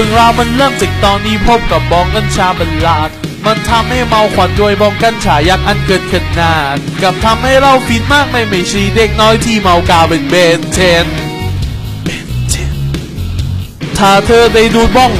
รื่องราวมันเริ่มจากตอนนี้พบกับบองกัญชาบันลาด มันทำให้เมาขวัญโดยบองกัญชายักษ์อันเกิดขนาด กับทำให้เราฟินมากไม่ไม่ชีเด็กน้อยที่เมากาเป็นเบนเทน ถ้าเธอได้ดูบ้อง